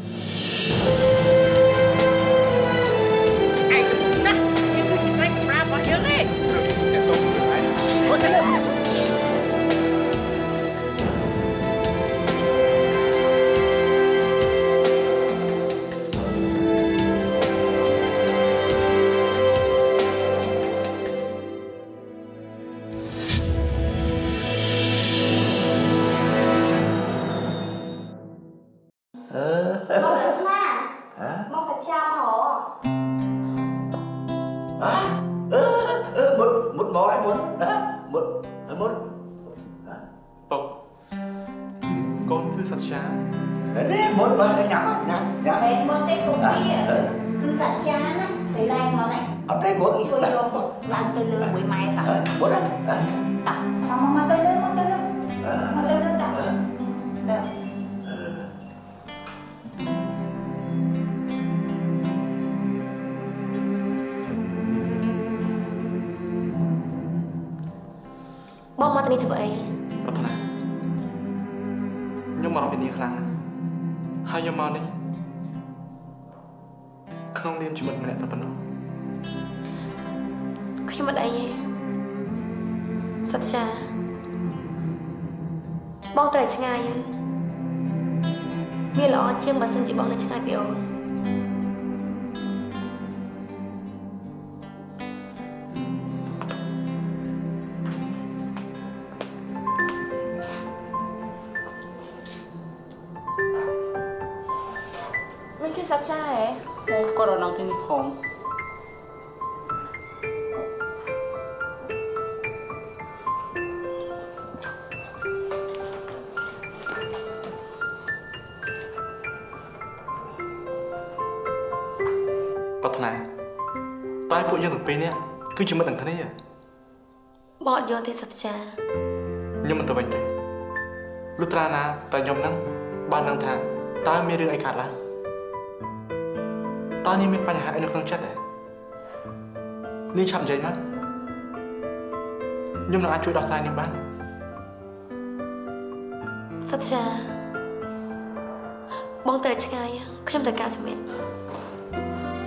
you កូនគឺសត្វចា đấy một mà nhắm nhắm បែ nhắm រមកទេគុំ à វា ờ គឺសាច់ឆាណាស្រីឡែងមកណា ở đây một ជួយយកឡើងទៅលើមួយម៉ែតា à, một đấy à, តាមកមកទៅលើមកទៅលើ à, មកទៅលើតា à, ទៅបងមកទៅនេះធ្វើអី ហើយខ្ញុំមកនេះក្នុងនាមជាមិត្តម្នាក់តែប៉ុណ្ណោះខ្ញុំមិនអីទេសត្វចាបងទៅឆ្ងាយវាល្អជាងបើសិនជាបងនៅឆ្ងាយពីអូនមិន ផងប្រាថ្នាតែពួកយើងទាំងពីរនាក់គឺជាមិត្តនឹងគ្នាបងអត់យល់ទេសត្វចាខ្ញុំមិនទៅវិញទេលុះត្រាណាតែខ្ញុំនឹងបានដឹងថាតើមានរឿងអីកើតឡើង តើនាងមានបញ្ហាអីនៅក្នុងចិត្តទេនាងឆាប់និយាយមកខ្ញុំនឹងអាចជួយដោះស្រាយនាងបានសត្វចាបងទៅឆ្ងាយខ្ញុំទៅការសម្រាប់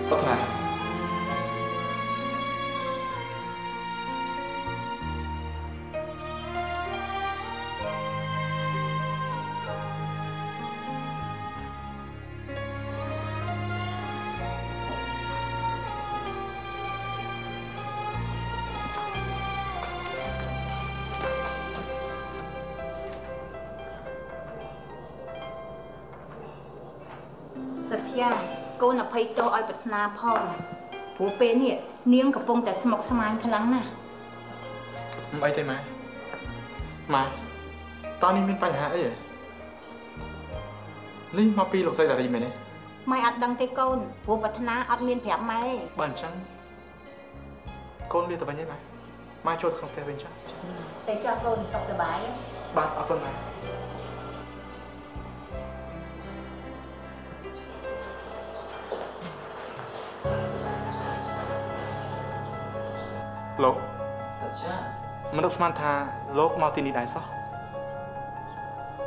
ប្រាថ្នាសាច់ឆាកូនអភ័យទោសឲ្យប្រាថ្នាផងព្រោះពេលនេះនាងកំពុងតែស្មុគស្មាញខ្លាំងណាស់មិនអីទេម៉ែម៉ែតើនេះមានបញ្ហាអីហ៎នេះមកពីលោកស្រីដារីមែនទេម៉ែអត់ដឹងទេកូនព្រោះប្រាថ្នាអត់មានប្រាប់ម៉ែបើអញ្ចឹងកូនលាទៅវិញទេម៉ែម៉ែចូលទៅក្នុងផ្ទះវិញចាតែចោះកូនសុខសប្បាយបាទអរគុណម៉ែ លោកសច្ចាមិននឹកស្មានថាលោកមកទីនេះដែរសោះ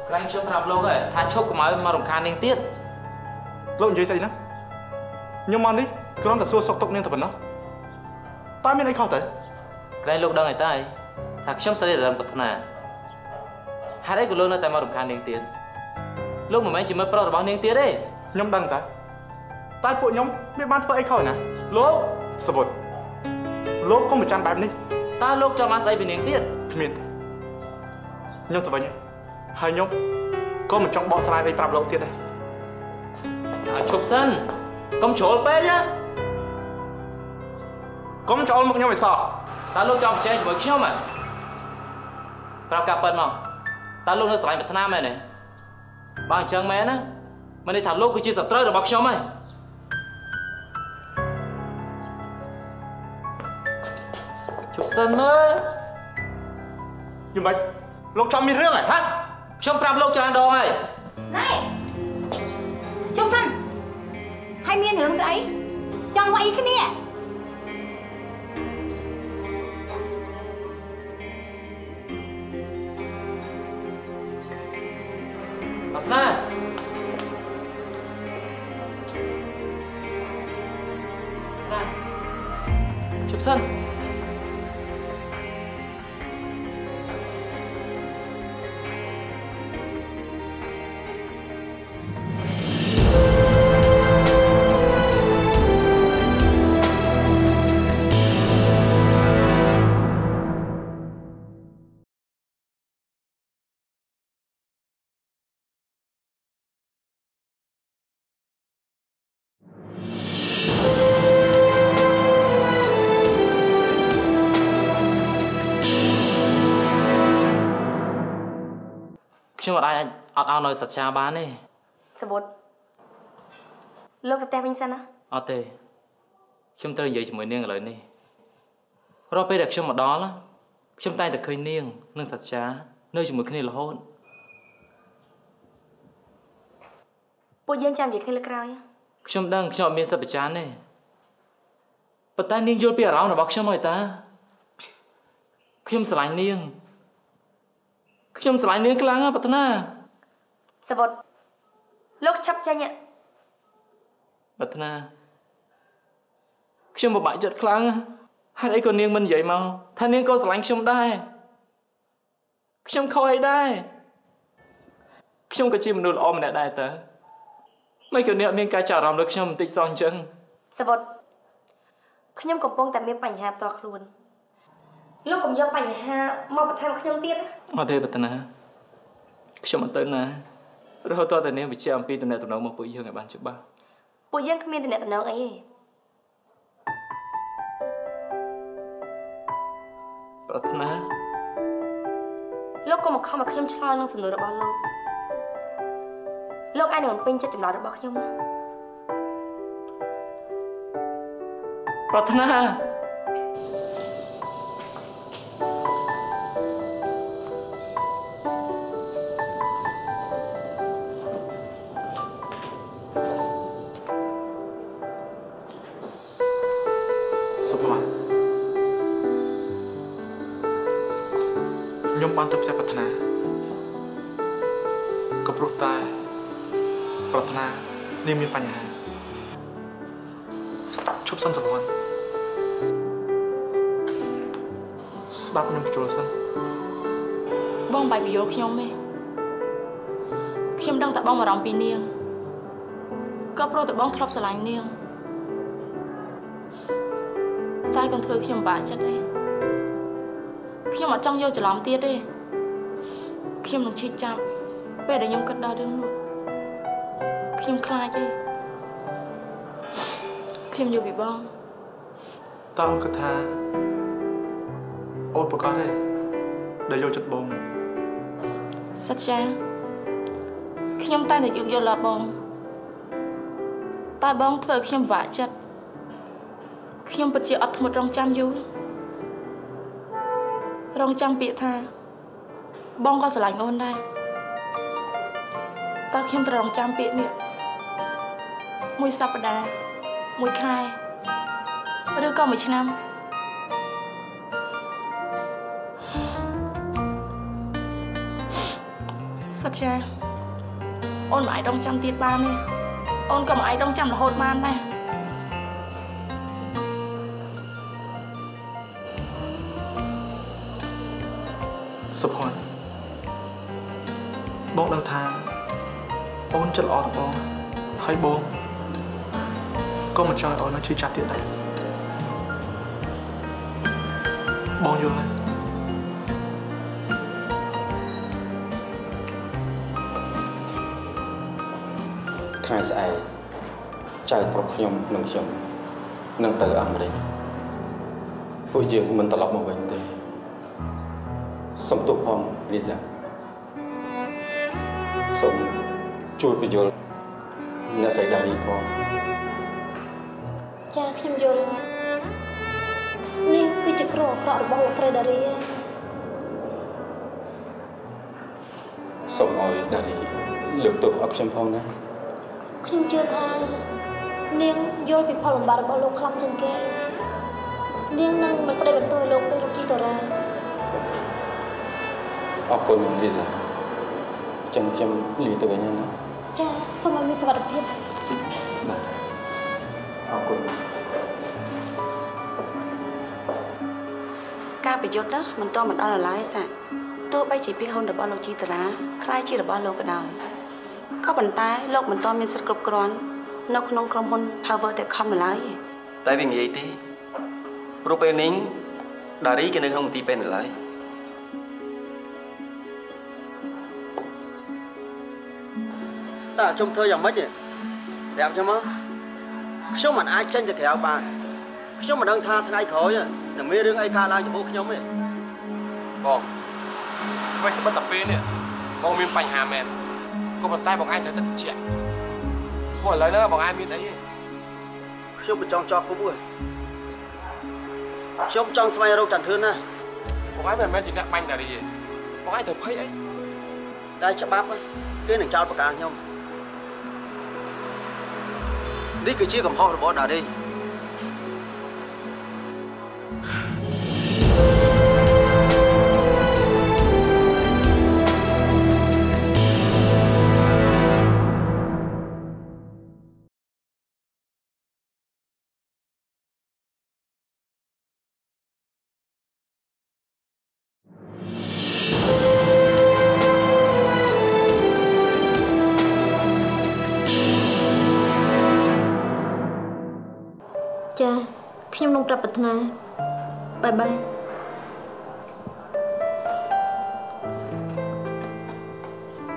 ក្រែងខ្ញុំប្រាប់លោកហើយថាឈប់កុំឲ្យមករំខាននាងទៀតលោកនិយាយស្អីហ្នឹងខ្ញុំមកនេះគ្រាន់តែសួរសុខទុក្ខនាងតែប៉ុណ្ណោះតើមានអីខុសទៅក្រែងលោកដឹងហើយតើថាខ្ញុំស្រីតែប្រាថ្នាហេតុអីក៏លោកនៅតែមករំខាននាងទៀតលោកមិនមែនជាមិត្តប្រុសរបស់នាងទៀតទេខ្ញុំដឹងតាតែពួកខ្ញុំមានបានធ្វើអីខុសណាលោកសវុត លោកកុំប្រចាំបែបនេះតើលោកចង់បានស្អីពីនាងទៀតគ្មានទេខ្ញុំទៅវិញហើយហើយខ្ញុំក៏មិនចង់បកស្រាយអីប្រាប់លោកទៀតដែរឲ្យឈប់សិនកុំជ្រុលពេកណាកុំច្អល់មុខខ្ញុំឲ្យសោះតើលោកចង់ប្រជែងជាមួយខ្ញុំហ៎ប្រាប់ការប៉ិនមកតើលោកនៅស្រឡាញ់ប្រាថ្នាមែនទេបើអញ្ចឹងមែនណាមិនន័យថាលោកគឺជាសត្រូវរបស់ខ្ញុំហើយ សិនមើលយំបាច់លោកចង់មានរឿងហ៎ហ៎ខ្ញុំប្រាប់លោកច្រើនដងហើយណែជុំសិនហើយមានរឿងស្អីចង់វាយគ្នាប្រាថ្នា ខ្ញុំអត់អាចអត់ឲ្យនៅសច្ចាបានទេសបុតលោកទៅផ្ទះវិញសិនណាអត់ទេខ្ញុំត្រូវនិយាយជាមួយនាងឥឡូវនេះរាល់ពេលដែលខ្ញុំមកដល់ណាខ្ញុំតែងតែឃើញនាង និងសច្ចានៅជាមួយគ្នារហូតពួកយើងចាំនិយាយគ្នាលើកក្រោយខ្ញុំដឹងខ្ញុំអត់មានសិទ្ធិប្រច័ណ្ឌទេប៉ុន្តែនាងយល់ពីអារម្មណ៍របស់ខ្ញុំហើយតាខ្ញុំស្រឡាញ់នាង ខ្ញុំស្រឡាញ់នាងខ្លាំងណាស់ប្រាថ្នាសបុតលោកឆាប់ចាញ់ហ៎ប្រាថ្នាខ្ញុំពិបាកចិត្តខ្លាំងណាស់ហេតុអីក៏នាងមិននិយាយមកថានាងក៏ស្រឡាញ់ខ្ញុំដែរខ្ញុំខុសអីដែរខ្ញុំក៏ជាមនុស្សល្អម្នាក់ដែរតើមិនក៏នាងអត់មានការចាប់អារម្មណ៍លើខ្ញុំបន្តិចសោះអញ្ចឹងសបុតខ្ញុំកំពុងតែមានបញ្ហាផ្ទាល់ខ្លួន លោកកុំយកបញ្ហាមកបន្ថែមខ្ញុំទៀតណាអត់ទេប្រាថ្នាខ្ញុំអត់ទៅណារហូតតតែនាងបញ្ជាក់អំពីតំណែងតំណងមកពួកយើងឲ្យបានច្បាស់ពួកយើងគ្មានតំណែងតំណងអីទេប្រាថ្នាលោកកុំមកខំឲ្យខ្ញុំឆ្លើយនឹងសំណួររបស់លោកលោកអាចនឹងបំពេញចិត្តចម្លើយរបស់ខ្ញុំណាប្រាថ្នា ខ្ញុំបានទៅផ្ទះប្រាថ្នាក៏ព្រោះតែប្រាថ្នានាងមានបញ្ហាជប់សិនសុភ័ណ្ឌស្ដាប់ខ្ញុំបញ្ចូលសិនបងបាយពយល់ខ្ញុំទេខ្ញុំដឹងតែបងបារម្ភពីនាងក៏ព្រោះតែបងធ្លាប់ស្រឡាញ់នាងតែកុំធ្វើខ្ញុំពិបាកចិត្តទេ ខ្ញុំអត់ចង់យកច្រឡំទៀតទេខ្ញុំនឹងឈឺចាប់ពេលដែលខ្ញុំគិតដល់រឿងនោះខ្ញុំខ្លាចទេខ្ញុំយល់ពីបងតើអូនគិតថាអូនប្រកាសទេដែលយកចិត្តបងសច្ចាខ្ញុំតែងតែយកយល់ដល់បងតែបងធ្វើឲ្យខ្ញុំពិបាកចិត្តខ្ញុំពិតជាអត់ធ្មត់រងចាំយូរ រងចាំពាក្យថា បងក៏ស្រឡាញ់អូនដែរតើខ្ញុំត្រូវរងចាំពាក្យនេះមួយសប្តាហ៍មួយខែឬក៏មួយឆ្នាំសច្ចាអូនមិនអាចរងចាំទៀតបានទេអូនក៏មិនអាចរងចាំរហូតបានដែរ សុភ័ណ្ឌបងដឹងថាអូនចិត្តល្អរបស់បងហើយបងក៏មិនចង់ឲ្យអូននឹងឈឺចាប់ទៀតដែរបងយល់ហើយថ្ងៃស្អែកចៅប្រុសខ្ញុំនិងខ្ញុំនឹងទៅអាមេរិកពួកយើងមិនត្រឡប់មកវិញទេ សុំទោសផងលីសាសូមជួយបញ្យល់អ្នកស្រីដារីផងចាខ្ញុំយល់នេះគឺជាគ្រោះអាក្រក់របស់លោកត្រីដារីឯងសូមឲ្យដារីលើកទោសអត់ខ្ញុំផងណាខ្ញុំជឿថានាងយល់ពីផលលំបាករបស់លោកខ្លាំងជាងគេនាងនឹងមិនក្តីបន្ទោសឲ្យលោកទេលោកគីតូរ៉ា អរគុណលីសាចឹងខ្ញុំលីទៅវិញហើយណាចាសូមឲ្យមានសុវត្ថិភាពបាទអរគុណប្រយុទ្ធណាមិនតមិនដល់ឡើយសាទោះបីជាពាក្យហ៊ុនរបស់លោកជីតារាខ្លាយជារបស់លោកក៏ដោយក៏ប៉ុន្តែលោកមិនតមានសិទ្ធិគ្រប់គ្រាន់នៅក្នុងក្រុមហ៊ុន Power Telecom នៅឡើយទេតែវាងាយទេព្រោះពេលនេះដារីគេនៅក្នុងមន្ទីរពេទ្យនៅឡើយ តើខ្ញុំធ្វើយ៉ាងម៉េចទេប្រាប់ខ្ញុំមកខ្ញុំមិនអាចចេញទៅក្រៅបានខ្ញុំមិនដឹងថាថ្ងៃក្រោយនឹងមានរឿងអីកើតឡើងចំពោះខ្ញុំទេបងអ្វីត្បិតតែពេលនេះបងមានបញ្ហាមែនក៏ប៉ុន្តែបងឯងត្រូវតែត្រជាក់ព្រោះឥឡូវហ្នឹងបងឯងមានអីទេខ្ញុំមិនចង់ជាប់គុកទេខ្ញុំចង់ស្វែងរកចន្ទធឿនណាបងឯងមិនមែនជាអ្នកបាញ់តារីទេបងឯងត្រូវភ័យអីតែច្បាប់គេនឹងចោទប្រកាន់ខ្ញុំ នេះគឺជាកំហុសរបស់ដារី ប្រាប់ប្រាថ្នាបាយបាយ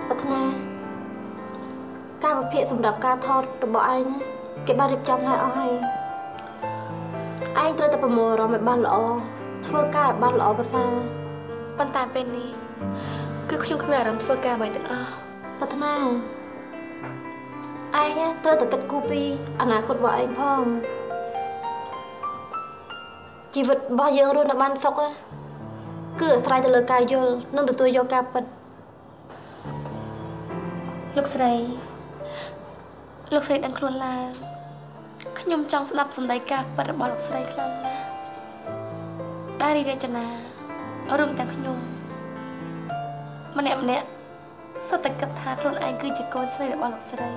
ប្រាថ្នាការវិភាគសម្រាប់ការថតរបស់ឯងណាគេបានរៀបចំឲ្យអស់ហើយឯងត្រូវតែប្រមូលអារម្មណ៍ឲ្យបានល្អធ្វើការឲ្យបានល្អប្រសើរប៉ុន្តែពេលនេះគឺខ្ញុំគ្មានអារម្មណ៍ធ្វើការអ្វីទាំងអស់ប្រាថ្នាឯងណាត្រូវតែគិតគូរពីអនាគតរបស់ឯងផង ជីវិតរបស់យើងរស់នៅបានសុខណាគឺអាស្រ័យទៅលើការយល់និងទទួលយកការពិតលោកស្រីលោកស្រីដឹងខ្លួនឡើងខ្ញុំចង់ស្ដាប់សម្ដីការពិតរបស់លោកស្រីខ្លាំងណាស់ដារីរចនារួមទាំងខ្ញុំម្នាក់ម្នាក់សុទ្ធតែគិតថាខ្លួនឯងគឺជាកូនស្រីរបស់លោកស្រី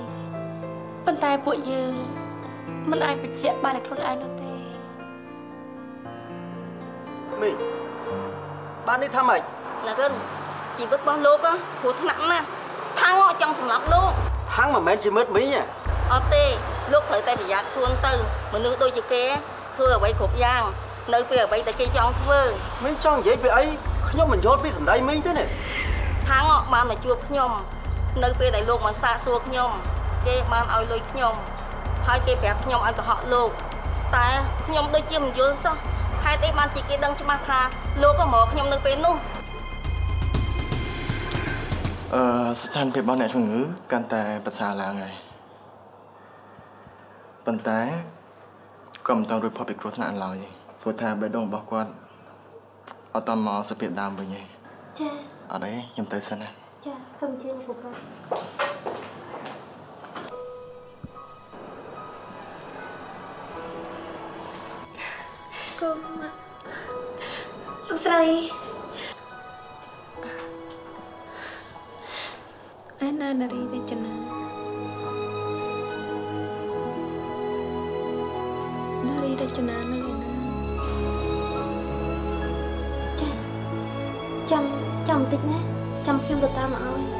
ប៉ុន្តែពួកយើងមិនអាចបញ្ជាក់បានឲ្យខ្លួនឯងនោះទេ មីងបាននេះថាម៉េចណាកិនជីវិតរបស់លោកគ្រោះថ្នាក់ណាស់ថាងចង់សម្លាប់លោកថាំងមិនមែនជាមិត្តមីងទេអត់ទេលោកត្រូវតែប្រយ័ត្នខ្លួនទៅមនុស្សដូចជាគេធ្វើអ្វីគ្រប់យ៉ាងនៅពេលអ្វីដែលគេចង់ធ្វើមីងចង់និយាយពីអីខ្ញុំមិនយល់ពីសម្ដីមីងទេនេះថាងបានមកជួបខ្ញុំនៅពេលដែលលោកមកសាកសួរខ្ញុំគេបានឲ្យលុយខ្ញុំហើយគេប្រាប់ខ្ញុំឲ្យកុហកលោកតែខ្ញុំដូចជាមិនយល់សោះហេ តុអីបានជាគេដឹងច្បាស់ថាលោកក៏មកខ្ញុំនៅពេលនោះអឺស្ថានភាពរបស់អ្នកជំងឺកាន់តែប្រសើរឡើងហើយប៉ុន្តែក៏មិនទាន់រួចផុតពីគ្រោះថ្នាក់ឡើយព្រោះថាបេះដូងរបស់គាត់អត់តមកសភាពដើមវិញទេចាអត់ទេខ្ញុំទៅសិនណាចាសូមជឿលោកប្រា កូនមកលោកស្រីឯណានារីរចនានារីរចនានៅឯណាចាចាំចាំបន្តិចណាចាំខ្ញុំទៅតាមមកឲ្យ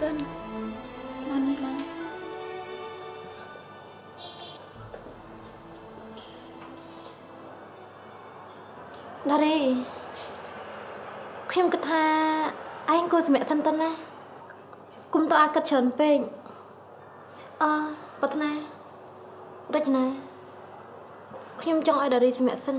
សិនមកនេះមកដារីខ្ញុំគិតថាឯងគួរសម្រាប់សិនទៅណាគុំតើអាចគិតច្រើនពេកអឺប្រាថ្នារចនាខ្ញុំចង់ឲ្យដារីសម្រាប់សិន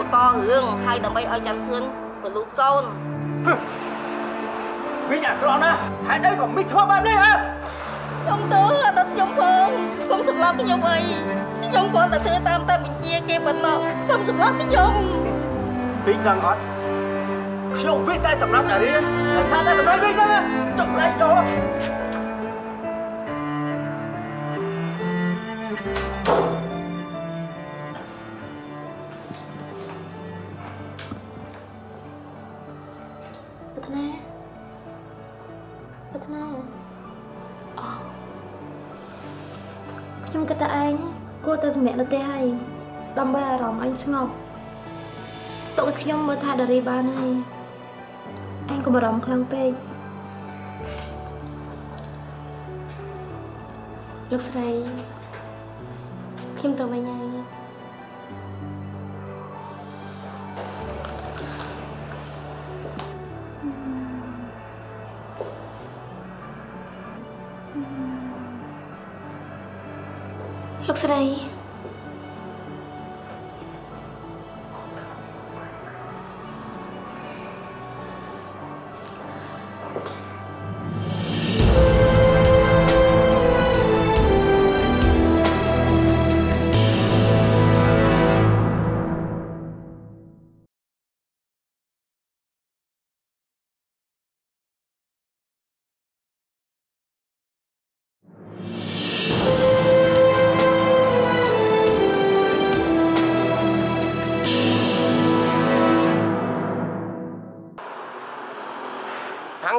បករឿងហើយដើម្បីឲ្យចាំធឿនពលូកូនមីងអាក្រក់ណាស់ហេតុអីក៏មីងធ្វើបែបនេះហ៎សុំទោសអត់ខ្ញុំផងខ្ញុំសម្លាប់ខ្ញុំអីខ្ញុំគ្រាន់តែធ្វើតាមតែបញ្ជាគេប៉ុណ្ណោះខ្ញុំសម្លាប់ខ្ញុំមីងដឹងអត់ខ្ញុំវិតែសម្រាប់តារៀនតែសារតែសម្រាប់មីងទេចុកដៃចូល ម្រាប់នៅផ្ទះហើយដើម្បីអារម្មណ៍ឯងស្ងប់ទុកឲ្យខ្ញុំមើលថាដារីបានហើយឯងកុំបារម្ភខ្លាំងពេកលោកស្រីខ្ញុំទៅវិញហើយលោកស្រី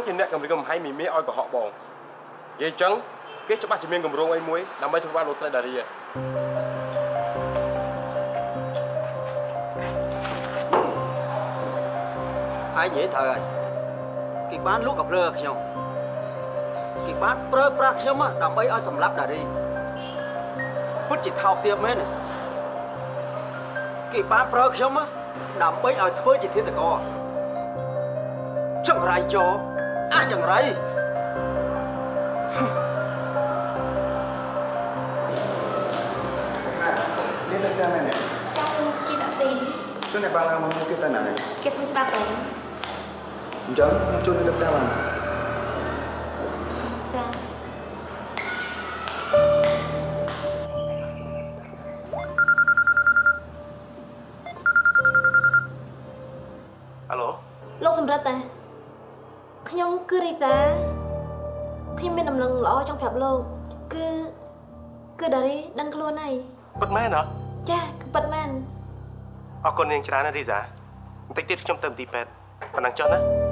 ជាអ្នកកម្រិតកំហែងមីមីឲ្យកុហកបងនិយាយចឹងគេច្បាស់ជាមានកម្រងអីមួយដើម្បីធ្វើបាបលោកស្រីដារីហ៎ឯងនិយាយត្រូវហើយគេបានលក់កាភ្លើខ្ញុំគេបានប្រើប្រាស់ខ្ញុំដើម្បីឲ្យសម្លាប់ដារីពិតជាថោកទាបមែនទេគេបានប្រើខ្ញុំដើម្បីឲ្យធ្វើជាធាតកោចង្រៃចោ អាចង្រៃនេះទៅតាមមែនទេចាខ្ញុំជិះតាក់ស៊ីជូនអ្នកបានឡើងមកមកគេទៅណាហើយគេសុំច្បាប់ទៅអញ្ចឹងខ្ញុំជូននេះទៅតាមបាន ពិតមែនហ៎ចាគឺពិតមែនអរគុណនាងច្រើនណាស់រីសាបន្តិចទៀតខ្ញុំទៅមន្ទីរពេទ្យប៉ុណ្ណឹងចុះណា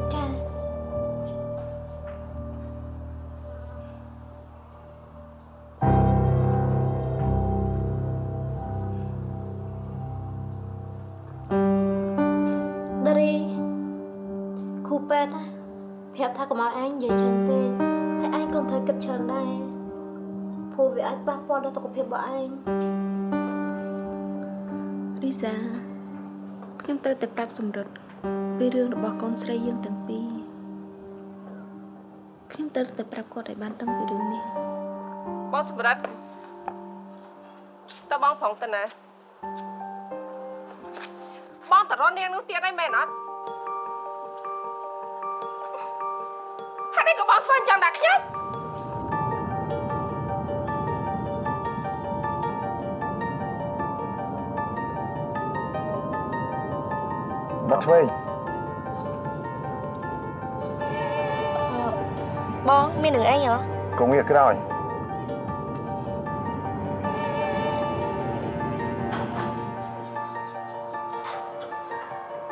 ដល់សុខភាពរបស់ឯងរីសាខ្ញុំត្រូវតែប្រាប់សម្រិតពីរឿងរបស់កូនស្រីយើងទាំងពីរខ្ញុំត្រូវតែប្រាប់គាត់ឲ្យបានដឹងពីរឿងនេះបងសម្រិតតើបងប្រងទៅណាបងតរនាងនោះទៀតអីមែនអត់ហើយនេះក៏បងធ្វើអញ្ចឹងដាក់ខ្ញុំ បាត់ឆ្វេងបងមាននឹងអីហ៎កងវាក្រោយ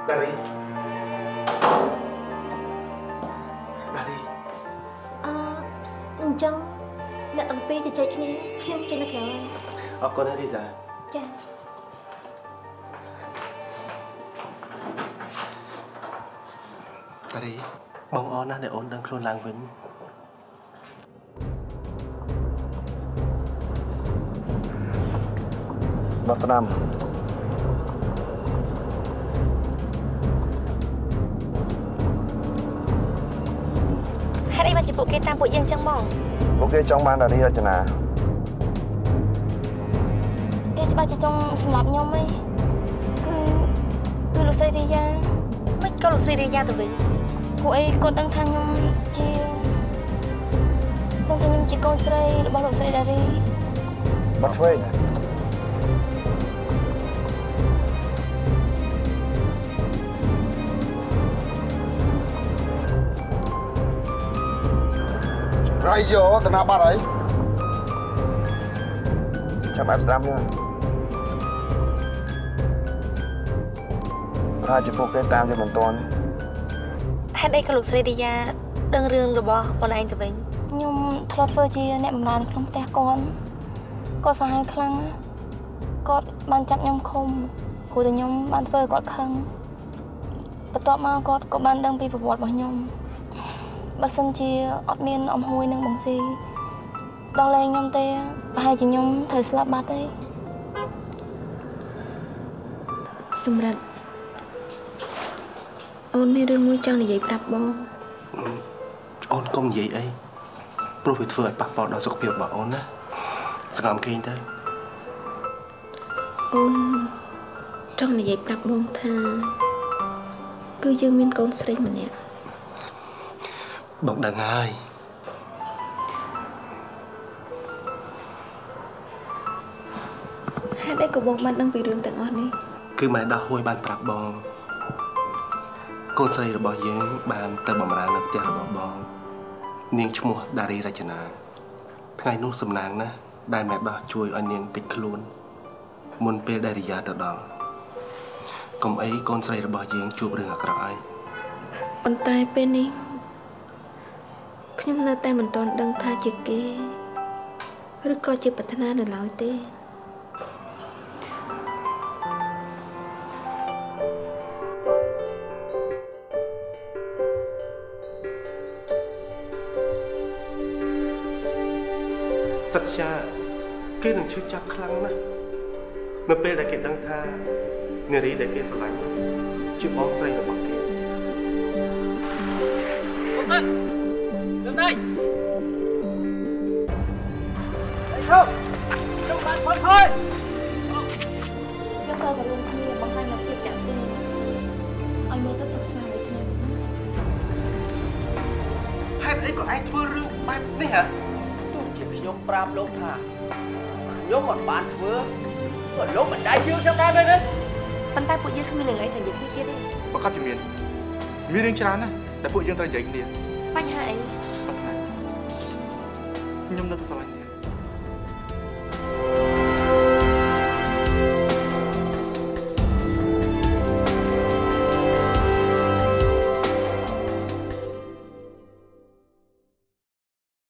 ដារីដារីអឺអញ្ចឹងអ្នកទាំងពីរជជែកគ្នាខ្ញុំជិះនៅក្រៅហើយអរគុណណាស់រីសាចា ការីបងអរណាស់ដែលអូនដឹងខ្លួនឡើងវិញមកស្នាមហេតុអីមកជាពួកគេតាមពួកយើងចឹងមកពួកគេចង់បានដានីរចនាគេច្បាស់ជាចង់សម្លាប់ខ្ញុំឯងគឺគឺលោកស្រីរាយ៉ាមិនក៏លោកស្រីរាយ៉ាទៅវិញ ពួកអីគាត់ដឹងថាខ្ញុំជាដឹងថាខ្ញុំជាកូនស្រីរបស់លោកស្រីដារីបាត់ឆ្វេងរៃយកតាណាបាត់ហើយចាំអែបស្ដាប់នេះប្រហែលជាពួកគេតាមយើងមិនទាន់ ហេតុអីក៏លោកស្រីរាយាដឹងរឿងរបស់បងឯងទៅវិញខ្ញុំធ្លាប់ធ្វើជាអ្នកបម្រើនៅក្នុងផ្ទះគាត់គាត់សាហាវខ្លាំងណាស់គាត់បានចាប់ខ្ញុំឃុំព្រោះតែខ្ញុំបានធ្វើឲ្យគាត់ខឹងបន្ទាប់មកគាត់ក៏បានដឹងពីប្រវត្តិរបស់ខ្ញុំបើសិនជាអត់មានអំហួយនឹងបងស៊ីដល់លែងខ្ញុំទេប្រហែលជាខ្ញុំត្រូវស្លាប់បាត់ទេសម្រាប់ អូនមានរឿងមួយចង់និយាយប្រាប់បងអូនកុំនិយាយអីព្រោះវាធ្វើឲ្យប៉ះពាល់ដល់សុខភាពរបស់អូនណាសកម្មគេងទៅអូនចង់និយាយប្រាប់បងថា គឺយើងមានកូនស្រីម្នាក់បងដឹងហើយហេតុអីក៏បងបានដឹងពីរឿងទាំងអស់នេះគឺម៉ែដោះហួយបានប្រាប់បង កូនស្រីរបស់យើងបានទៅបម្រើនៅផ្ទះរបស់បង នាងឈ្មោះដារីរចនាថ្ងៃនោះសំណាងណាស់ដែលម៉ែដោះជួយឲ្យនាងកិច្ចខ្លួន មុនពេលដែលរិយាទៅដល់កុំអីកូនស្រីរបស់យើងជួបរឿងអាក្រក់ហើយប៉ុន្តែពេលនេះខ្ញុំនៅតែមិនទាន់ដឹងថាជាគេឬក៏ជាប្រាថ្នានៅឡើយទេ សត្យាគេនឹងឈឺចាប់ខ្លាំងណាស់នៅពេលដែលគេដឹងថានារីដែលគេស្រឡាញ់ជាបងស្រីរបស់គេអូនដឹងដឹង ប្រាប់លោកថាខ្ញុំមិនបានធ្វើក៏លោកមិនដៃជឿខ្ញុំដែរមែនទេប៉ុន្តែពួកយើងគ្មានរឿងអីទៅនិយាយគ្នាទៀតទេប្រកាសជាមានមានរឿងច្រើនណាស់ដែលពួកយើងត្រូវនិយាយគ្នាបញ្ហាអីខ្ញុំនៅតែស្រឡាញ់គ្នា